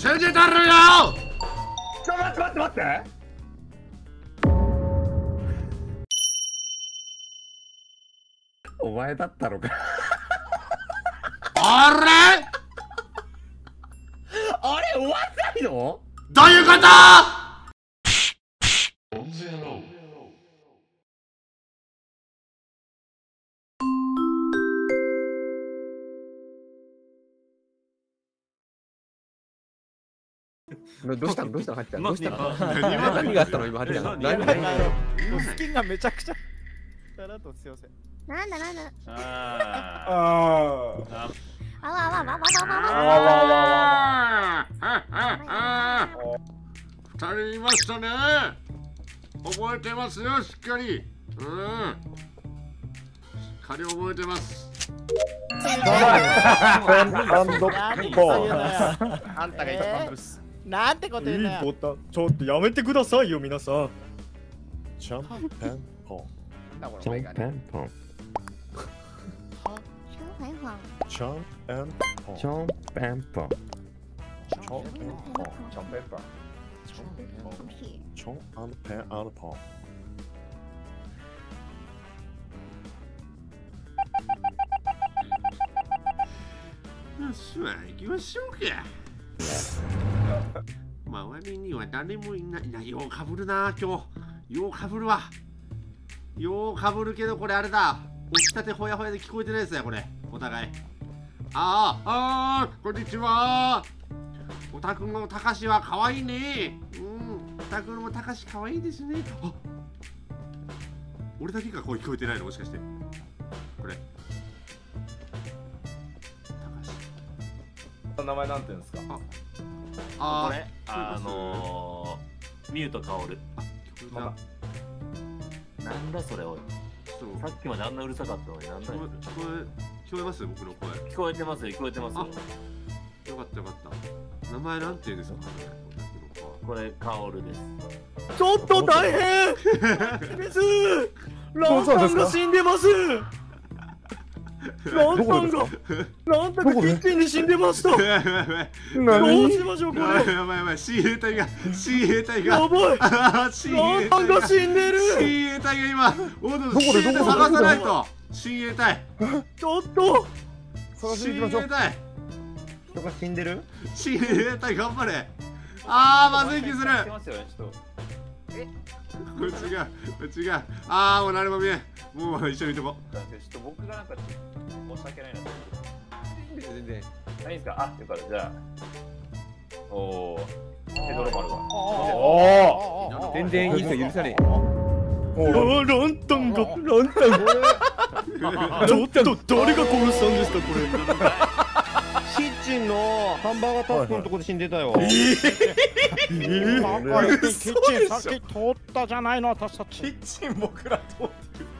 信じてるよ！ちょ待って待って待って。お前だったのか。あれ？あれ終わんないの？どういうこと？どうしたの？どうしたの？はっちゃんどうしたの？何何があったの？今はっちゃん。何何がスキンがめちゃくちゃ。だなとすいませんなんだなんだ。あああわわわわわわわわ。二人いましたね覚えてますよしっかりうんしっかり覚えてますペンアンド何ポ言うなよあんたが一番ブスなんてこといい言うんだよボタン。ちょっとやめてくださいよ皆さん。チャンペンポン。チョンペンポン。チャンペンポン。チョンペンポン。チョンペンポン。チョンペンポン。チョンアンペン。アンポン。よしまあ行きましょうか周りには誰もいないなようかぶるな今日。ようかぶるわ。ようかぶるけどこれあれだ。起きたてほやほやで聞こえてないですねこれ。お互い。あああーこんにちは。おたくのたかしはかわいいね。うん。おたくのたかしかわいいですね。あ俺だけが声聞こえてないの？もしかして。これ。たかし名前なんて言うんですか？あこれ。あのー、ミュート香る。聞こえた。なんだそれおい。さっきまであんなうるさかったのになんだ聞こえ聞こえます僕の声。聞こえてますよ聞こえてますよ。よかったよかった。名前なんて言うんですかこれ。香るです。ちょっと大変。ですランタンが死んでますランタンがランタンがキッチンで？死んでました。どうしましょうこれ。やばいやばい親衛隊が親衛隊が。やばい。ランタンが死んでる？親衛隊が今おどこ親衛隊どこ探さないと。親衛隊。ちょっと。親衛隊。人が死んでる？親衛隊頑張れ。あーまずい気する聞これ違うこれ違うあーもう何も見えんもう一緒にいとこちょっと僕がなんか申し訳ないな全然あいいですかあよかったじゃあおおヘドロ丸がお全然いい人許さねあー。ランタンがランタンちょっと誰が殺したんですかこれ。キッチンのハンバーガータスクのとこで死んでたよ。キッチンさっき通ったじゃないの私たち。チン僕ら通ってえ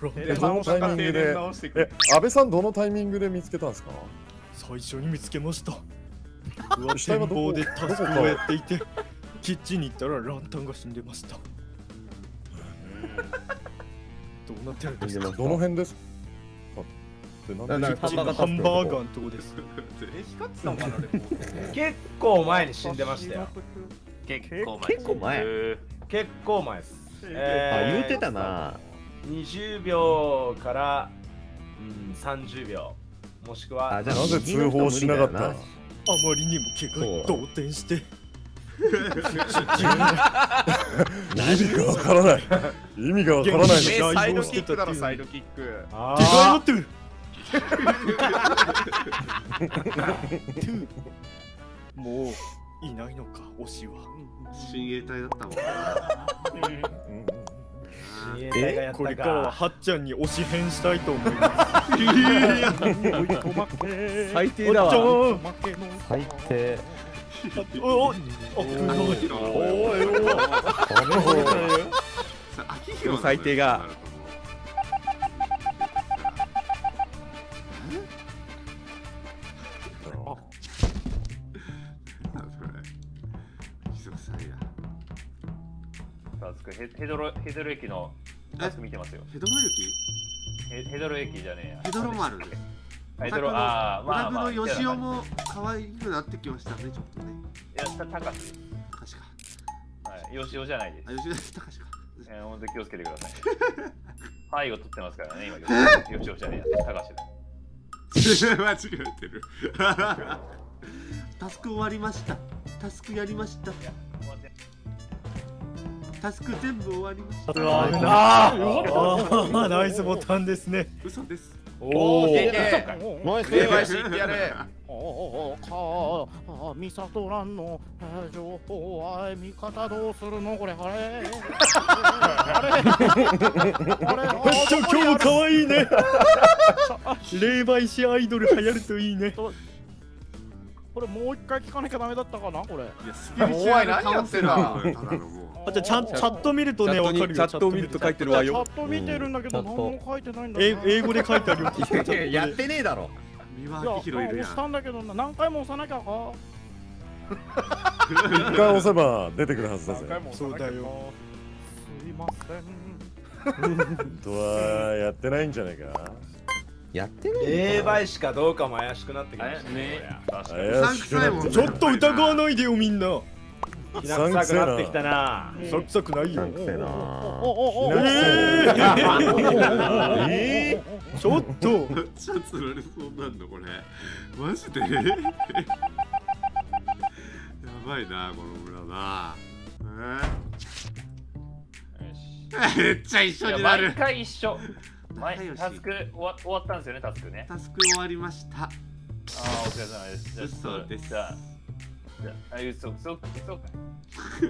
どのタイミングで。え安倍さんどのタイミングで見つけたんですか？最初に見つけました。僕は死体はどこ展望でタスクをやっていてキッチンに行ったらランタンが死んでました。どうなってるんですか？どの辺ですか？ハンバーガー。のとこです。結構前に死んでましたよ。結構前。結構前。へ結構前です、あえー言うてたな20秒から、うん、30秒。もしくはあじゃあなぜ通報しなかったあまりにも毛が動転して。意味がわからない。意味がわからない。サイドキックだろサイドキック。あ毛が持ってる。もういないのか推しは。親衛隊だったもんうんえこれからははっちゃんに推し変したいと思います 最低だわ最低おおおお最低がなんれ。ひそくさいや。タスクヘヘドロヘドロ駅のタスク見てますよ。ヘドロ駅？ヘヘドロ駅じゃねえや。ヘドロ丸何でしたっアイドルああオまあまあのヨシオも可愛くなってきましたねちょっとね。いやた高し高しか。はいよしおじゃないです。あ吉田高しか。えー、本当に気をつけてください。はいを取ってますからね今。よしおじゃねえや。高しだ。間違えてる。タスク終わりました。タスクやりましたタスク全部終わりました。ああナイスボタンですね。嘘です。おおナイス霊媒師行ってやれ。おおかミサトランのえー情報は味方どうするのこれあれあれあれちょ今日も可愛いね霊媒師アイドル流行るといいねこれもう一回聞かなきゃダメだったかな？これ。いやスピリチュアルカウンセラーだ あじゃあチャチャット見るとねチャットにわかるよ。チャットを見ると書いてるわチャよット見てるんだけどうん。何も書いてないんだ英語で書いてあるよ。やってねえだろ。三輪いや明宏いるやん。押したんだけどな。何回も押さなきゃか。一回押せば出てくるはずだぜ。そうだよ。すいません。本当はやってないんじゃないかやってない霊媒師かどうかも怪しくなってきましたねね。確かに怪しくなってちょっと疑わないでよみんな。きな臭くなってきたな。サクサクな。いよ。なええー、ちょっとシャツられそうなんだこれマジでやばいなこの村なめっちゃ一緒になる毎回一緒毎仲良し。タスク終わ終わったんですよねタスクね。タスク終わりました。ああお疲れ様です嘘です。じゃあああ嘘嘘嘘か。で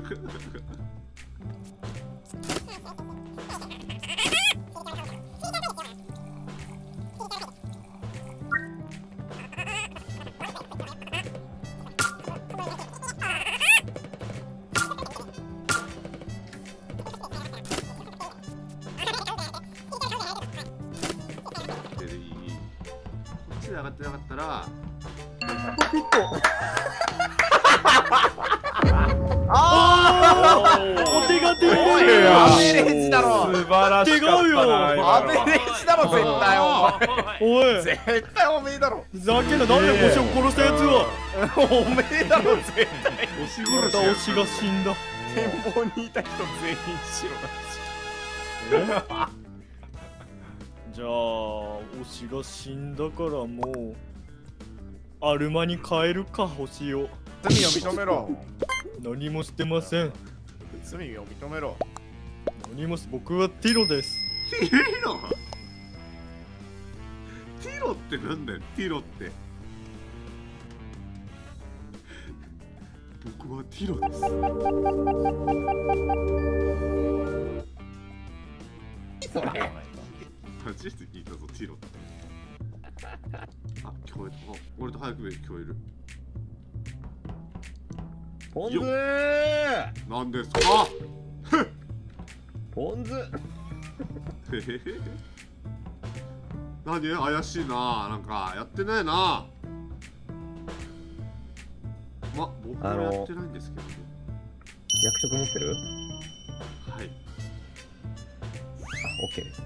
ろ絶対おおい。前絶対おめえだろ。ふざけんな。誰だ星を殺したやつはおめえだろ絶対。押しまた殺しや推しが死ん。だ展望にいた人全員白。だしじゃあ推しが死んだからもうアルマに変えるか星を。罪を認めろ。何もしてません。罪を認めろ。何もし僕はティロです。ティロティロってなんだよティロって。僕はティロです。初めて聞いたぞティロって。あ聞こえた。あ俺と早く聞こえる。ポンよ酢何ですか？ポン酢。へへへ何？怪しいな。なんかやってないな。ま僕はやってないんですけど。ね役職持ってる？はい ?OK です。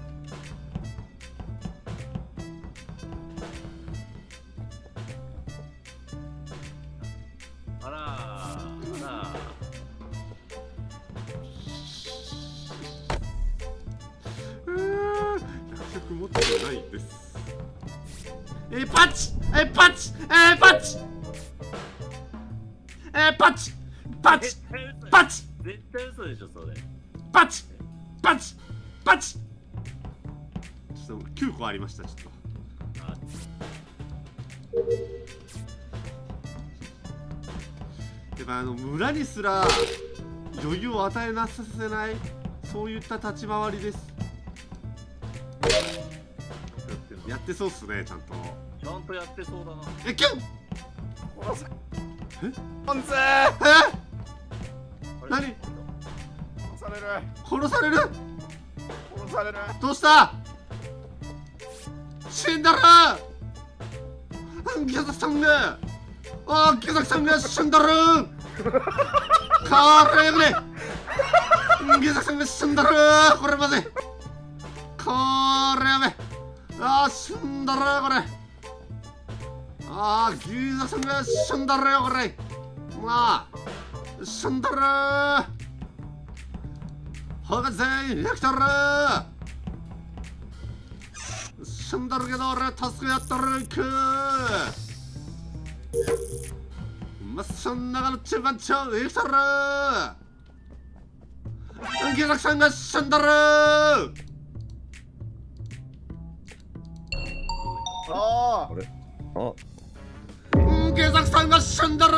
職持ってないんです。えー、パッチ！えー、パッチ！えー、パッチ！えー、パッチ！パッチパッチ！絶対嘘でしょそれ。パッチ！パッチ！パッチ！ちょっと9個ありましたちょっと。やっぱあの村にすら余裕を与えなさせないそういった立ち回りですってそうっすねちゃんと。ちゃんとやってそうだな。えキュンポン酢え？何？殺される。殺される？殺される。どうした？死んだるギャザさんがあーギャザさんが死んだるカーレグレ。ギャザさんが死んだるこれまずいこれやべあ死んだるこれ。ああ牛座さんが死んだろよこれ。まあ死んだろ他全員生きたろ死んだるけど俺助けやったるく。まっそん中の中番長生きたるゲザさんが死んだるああゲザクさんが死んだる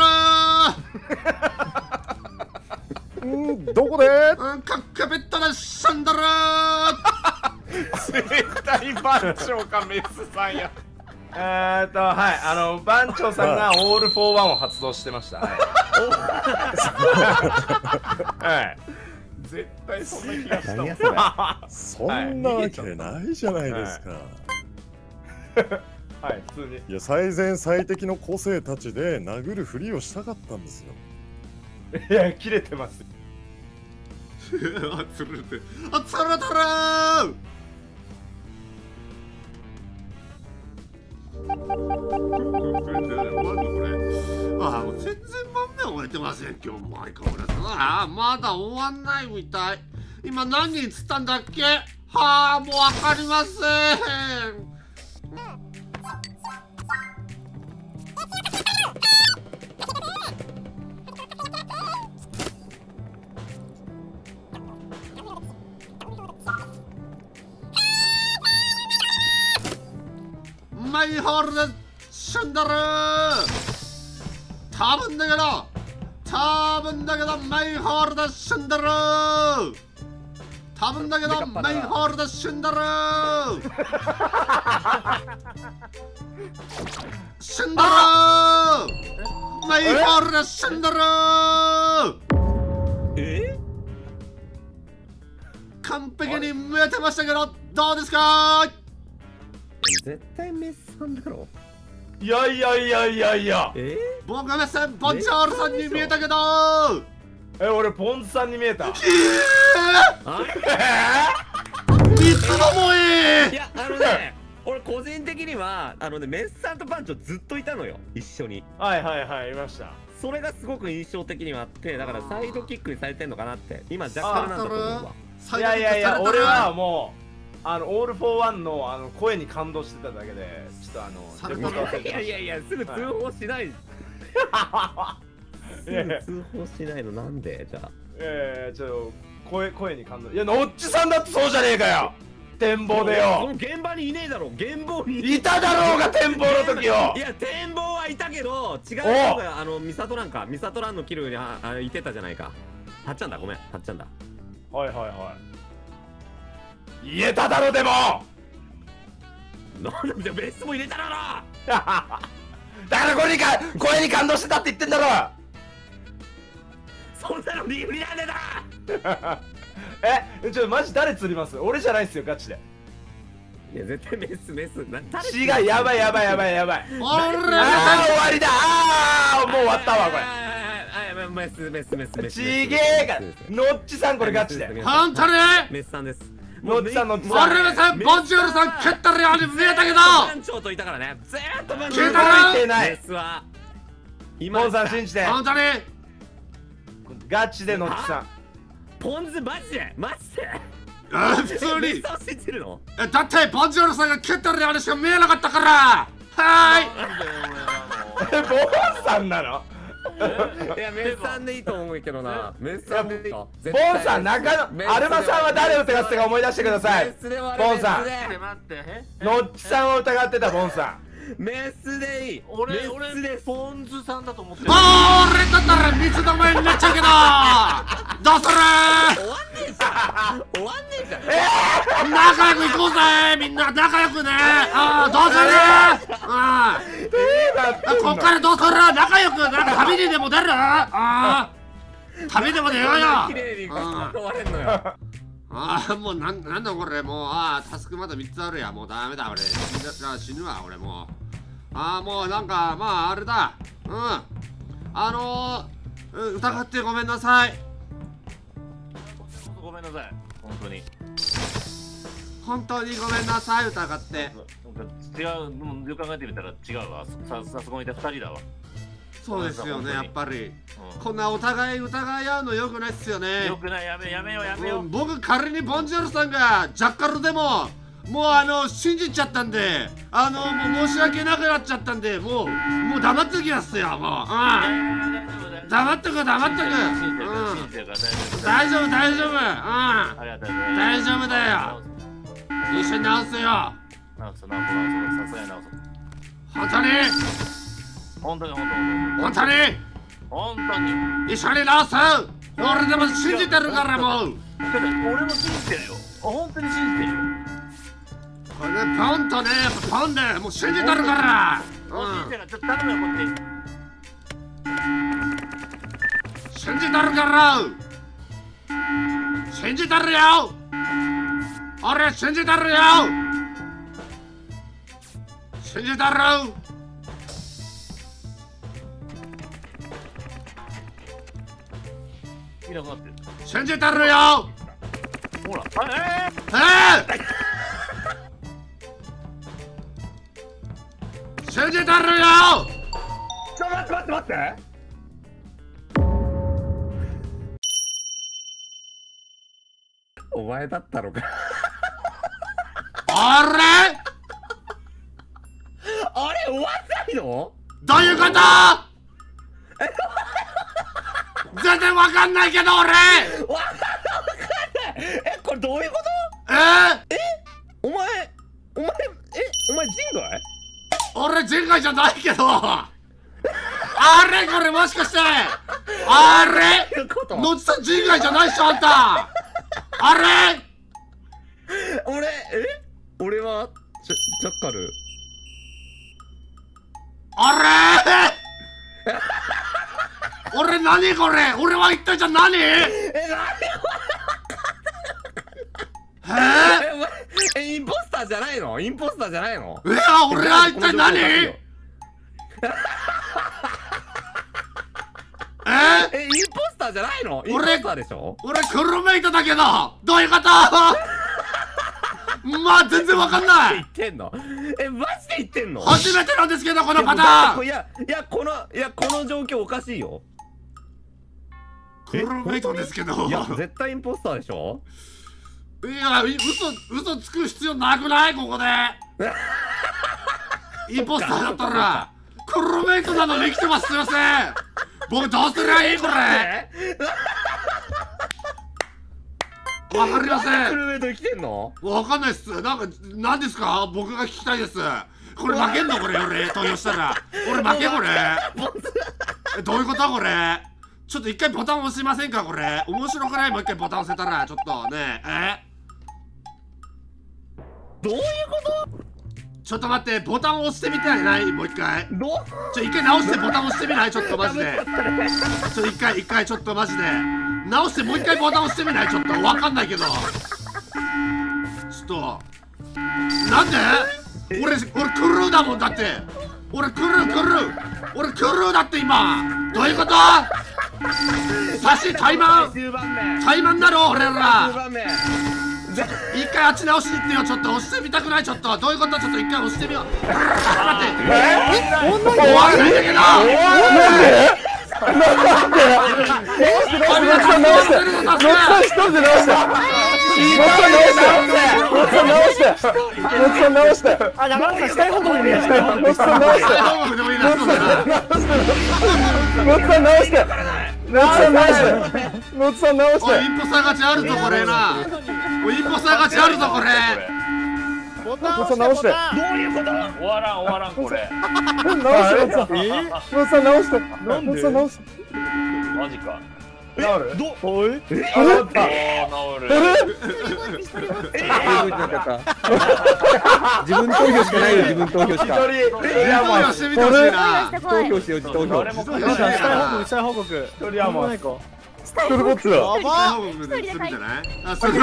うんどこで？うんカッカベットが死んだる絶対番長かメスさんや。えーっとはいあの番長さんがオール・フォー・ワンを発動してました。はい、はい、絶対そんな気がしたもん。何やそれ？そんなわけないじゃないですか、はい 普通に。いや最善最適の個性たちで殴るふりをしたかったんですよ。いや切れてます あつるて。あつるだろ あもう全然満面終えてません今日も相変わらず。あまだ終わんないみたい。今何人つったんだっけ？はあもうわかりませんマイホールで死んだる多分だけど多分だけどマイホールで死んだる多分だけどマイホールで死んだる死んだるマイホールで死んだるえ？完璧に見えてましたけどどうですか？絶対メスさんだろ？いやいやいやいやいや。え？僕が目線ボンチョールさんに見えたけど。え俺ポンズさんに見えた。あ三つどもえいやあのね俺個人的にはあのねメスさんとパンチョずっといたのよ。一緒に。はいはいはいいました。それがすごく印象的にはあってだからサイドキックにされてんのかなって今若干なんだと思うわ。いやいやいや俺はもうあのオール・フォー・ワンのあの声に感動してただけでちょっとあのいやいやいやすぐ通報しない。すいやいや。ぐ通報しないのなんで？じゃあ。えー、ちょっと声声に感動。いやノッチさんだってそうじゃねえかよ！展望でそよの現場にいねえだろ。現場に。いただろうが展望の時よいや展望はいたけど違うあのミサトランか。ミサトランのキルにああいてたじゃないか。はっちゃんだ。ごめん。はっちゃんだ。はいはいはい言えただろでも。なんでベースも入れただろだからこれにか声に感動してたって言ってんだろ。そんなの理由になんでだ えちょマジ誰釣ります？俺じゃないっすよガチで。いや絶対メスメス。な誰違うやばいやばいやばいやばい。俺あー終わりだ。あーもう終わったわこれ。れメスメスメスメス。ちげえか。ノッチさんこれガチで。本当にメスさんですノッチさんノッチさん俺のさんボンジュールさん蹴ったるように見えたけど。班長といたからねずーっと番消え動たない。メスはモンさん信じて。本当に。ガチでノッチさん。ポンズマジで？マジで？あ普通に。だってボンジュールさんが蹴ったるようにしか見えなかったから。はーいえ ボンさんなの？いやメスさんでいいと思うけどな。メスさんでいいよボンさん中野アルマさんは誰を疑ってたか思い出してください。ボンさん。ノッチさんを疑ってたボンさん。メスでいい。俺メス俺ポンズさんだと思ってる。あー俺だったら三つどもえになっちゃうけど。どうする 終わんねえじゃん。終わんねえじゃん 仲良く行こうぜみんな仲良くね。ああどうする？ああ。こっからどうする？仲良くなんか旅にでも出る？ああ。旅でも出ようよ。綺麗に断れんのよ。ああもうなんなんだこれ？もうああタスクまだ3つあるや。もうダメだ俺。死んだ死ぬわ俺もう。ああもうなんかまああれだ。うん。あのー、うん疑ってごめんなさい。ごめんなさい。本当に本当にごめんなさい疑って。違うもうよく考えてみたら違うわ。ささすがにいた2人だわ。そうですよねやっぱり、うん、こんなお互い疑い合うのよくないっすよね。よくないやめやめよやめよ、う。ん、僕仮にボンジュールさんがジャッカルでももうあの信じちゃったんであのもう申し訳なくなっちゃったんでもうもう黙っときますよもう、うん、黙っとく黙っとく、大丈夫。大丈夫うん。大丈夫だよ。一緒に直すよ。直す直す直さすがに直す本当に？本当に本当に本当に。一緒に直す？俺でも信じてるからもう。俺も信じてるよ。本当に信じてるよ。これポンとねポンでもう信じてるから。うん、ちょっと頼むよこっち信じてるから。信じてるよ。俺信じたるよ。信じたる。いなくなってる。信じたるよ。ほら。えー、え。ー、信じたるよ。ちょっと待って待って待って。お前だったのか。あれ？あれ終わんないの？どういうこと？全然わかんないけど俺！わかんない。えこれどういうこと？え？ー、え？お前お前え？お前人外？俺人外じゃないけど！あれ？これもしかして！あれ？のちさん人外じゃないっしょあんた！あれ？俺え？俺はジャジャッカル。あれ？俺何これ？俺は一体じゃ何？え何？え、インポスターじゃないの？インポスターじゃないの？えー、俺は一体何？えー、インポスターじゃないの？インポスターでしょ？俺、俺、クルメイトだけど。どういうこと？まあ全然わかんない。言ってんの？えマジで言ってんの？初めてなんですけどこのパターン。いやいやこのいやこの状況おかしいよ。クルメいトですけど。いや絶対インポスターでしょ？いや嘘嘘つく必要なくない？ここで。インポスターだったら。クルメイトなのに生きてます。すいません。僕どうすりゃいいこれわかりません。クルメイト生きてんの？わかんないっす。なんかなんですか？僕が聞きたいです。これ負けんの？これ俺投票したら。俺負けこれ。どういうこと？これ？ちょっと一回ボタン押しませんか？これ。面白くない？もう一回ボタン押せたらちょっとねえ。どういうこと？ちょっと待ってボタン押してみたいない？もう一回どちょ一回直してボタン押してみない？ちょっとマジでちょ一回一回ちょっとマジで直してもう一回ボタン押してみない？ちょっとわかんないけど。ちょっと。なんで？俺俺クルーだもんだって。俺クルークルー。俺クルーだって今。どういうこと？差しタイマンタイマンだろ俺ら。一回あっち直しに行ってよちょっと押してみたくない？ちょっと。どういうこと？ちょっと一回押してみよう。待って。終わらないんだけど。一歩差がちあるぞこれな。一歩差がちあるぞこれ。ボタンモツさん直して終わらん終わらんこれ。直して。モツさん直して。モツさん直してマジか治る。どおいおー治る自分投票しかないよ自分投票しか。投票してみてほしいな。してこい投票しよう投票。誰もしたい報告、したい報告。一人はもう一人ぼっちだやば。報告するんじゃない。あする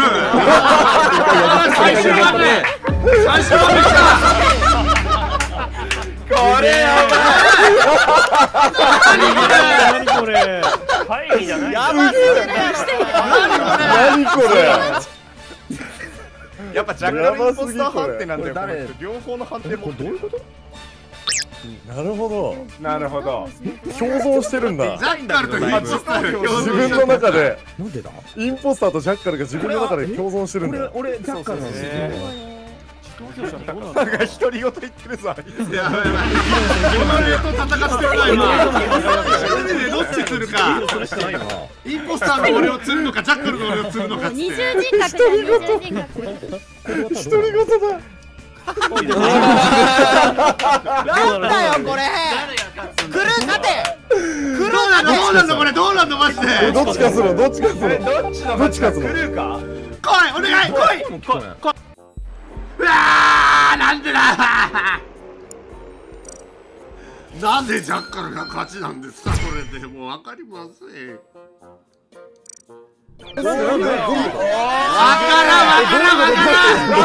最終まで最終まで来これや何これ会議じゃないやばすぎる何これ。やっぱジャッカルインポスター判定なんだよ。両方の判定持ってるなるほど。なるほど。共存してるんだ。ジャッカルと自分の中で。なんでだ？インポスターとジャッカルが自分の中で共存してるんだ。俺俺ジャッカルなんですよなんか独り言言ってるぞやばいやばい。この霊と戦ってるな今一人でどっち釣るかインポスターの俺を釣るのかジャッカルの俺を釣るのか二重人格じゃん二重人格独り言だなんだよこれ。来る勝て。どうなどうなんのこれ。どうなんのマジで。えどっちかするどっちかする。どっちのどっち勝つのクルーか来いお願い。来い。もう聞こえない。うわーなんでだ。なんでジャッカルが勝ちなんですかこれで。もう分かりませんわからんわからんわから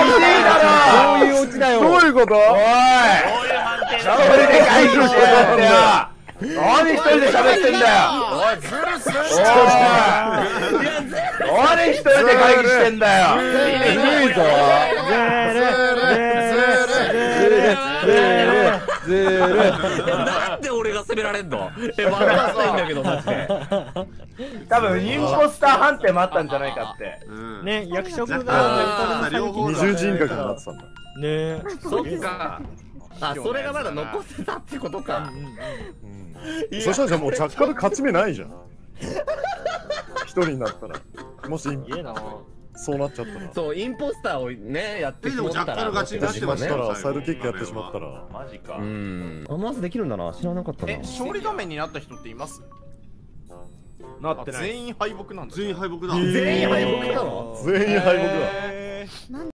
んそういうオチだよどういうことおい一人で会議してやってよ何一人で喋ってんだよおいずるすおい何一人で会議してんだよずるいぞなんで俺が責められんの？え分かんないんだけどマジで。多分インポスター判定もあったんじゃないかって。うん。ね役職が二重人格になってたんだ。ねそっか。あそれがまだ残ってたってことか。うんそしたらじゃあもうジャッカル勝ち目ないじゃん。一人になったら。もしええな。そうなっちゃったら。そうインポスターをねやってえでもジャッカル勝ちになってまししたよらサイドキックやってしまったら。マジか。うん。アマースできるんだな。知らなかったな。え勝利画面になった人っています？あなってない。全員敗北なんだ。全員敗北だ。全員敗北な全員敗北だ。